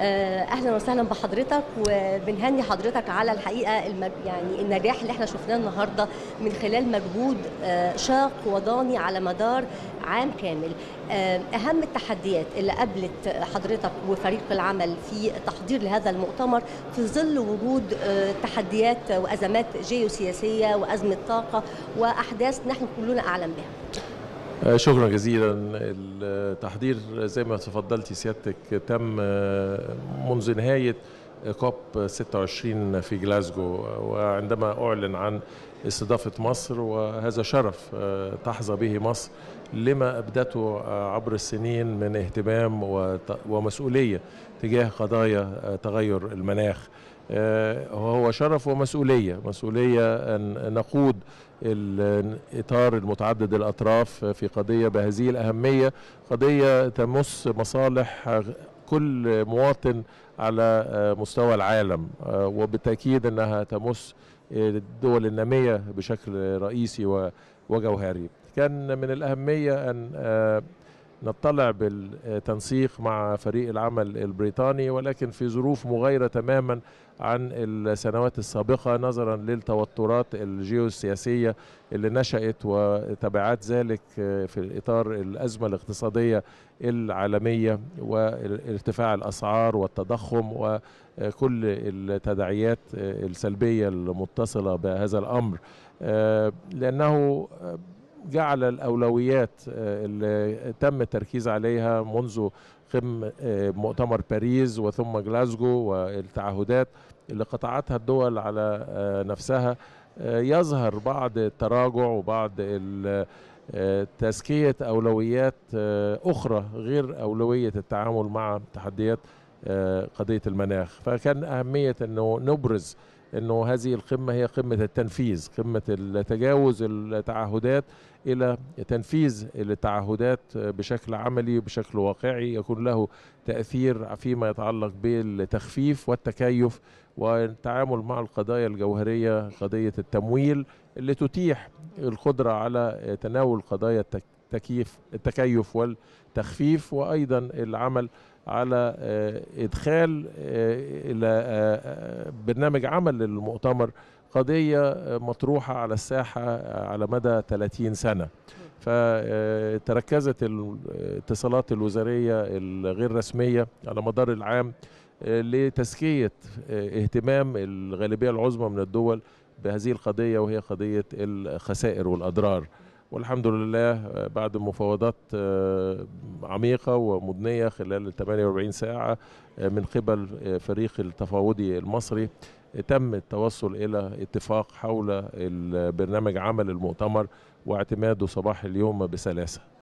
أهلا وسهلا بحضرتك وبنهني حضرتك على الحقيقة المج... يعني النجاح اللي إحنا شفناه النهارده من خلال مجهود شاق وضاني على مدار عام كامل. أهم التحديات اللي قابلت حضرتك وفريق العمل في تحضير لهذا المؤتمر في ظل وجود تحديات وأزمات جيوسياسية وأزمة طاقة وأحداث نحن كلنا أعلم بها. شكرا جزيلا. التحضير زي ما تفضلتي سيادتك تم منذ نهاية كوب 26 في جلاسجو وعندما أعلن عن استضافة مصر وهذا شرف تحظى به مصر لما أبدته عبر السنين من اهتمام ومسؤولية تجاه قضايا تغير المناخ. هو شرف ومسؤولية. مسؤولية أن نقود الإطار المتعدد الأطراف في قضية بهذه الأهمية. قضية تمس مصالح كل مواطن على مستوى العالم وبالتأكيد أنها تمس الدول النامية بشكل رئيسي وجوهري. كان من الأهمية أن نطلع بالتنسيق مع فريق العمل البريطاني ولكن في ظروف مغايرة تماما عن السنوات السابقة نظرا للتوترات الجيوسياسية اللي نشأت وتبعات ذلك في إطار الأزمة الاقتصادية العالمية وارتفاع الأسعار والتضخم وكل التداعيات السلبية المتصلة بهذا الأمر. لأنه جعل الأولويات اللي تم التركيز عليها منذ قم مؤتمر باريس وثم جلاسجو والتعهدات اللي قطعتها الدول على نفسها يظهر بعض التراجع وبعض تزكية أولويات أخرى غير أولوية التعامل مع تحديات قضية المناخ. فكان أهمية أنه نبرز إنه هذه القمة هي قمة التنفيذ قمة تجاوز التعهدات إلى تنفيذ التعهدات بشكل عملي بشكل واقعي. يكون له تأثير فيما يتعلق بالتخفيف والتكيف والتعامل مع القضايا الجوهرية قضية التمويل اللي تتيح القدرة على تناول قضايا التكييف التكيف والتخفيف وأيضا العمل على إدخال إلى برنامج عمل للمؤتمر قضية مطروحة على الساحة على مدى 30 سنة. فتركزت الاتصالات الوزارية الغير رسمية على مدار العام لتزكية اهتمام الغالبية العظمى من الدول بهذه القضية وهي قضية الخسائر والأضرار. والحمد لله بعد مفاوضات عميقة ومدنية خلال 48 ساعة من قبل فريق التفاوضي المصري تم التوصل إلى اتفاق حول برنامج عمل المؤتمر واعتماده صباح اليوم بسلاسة.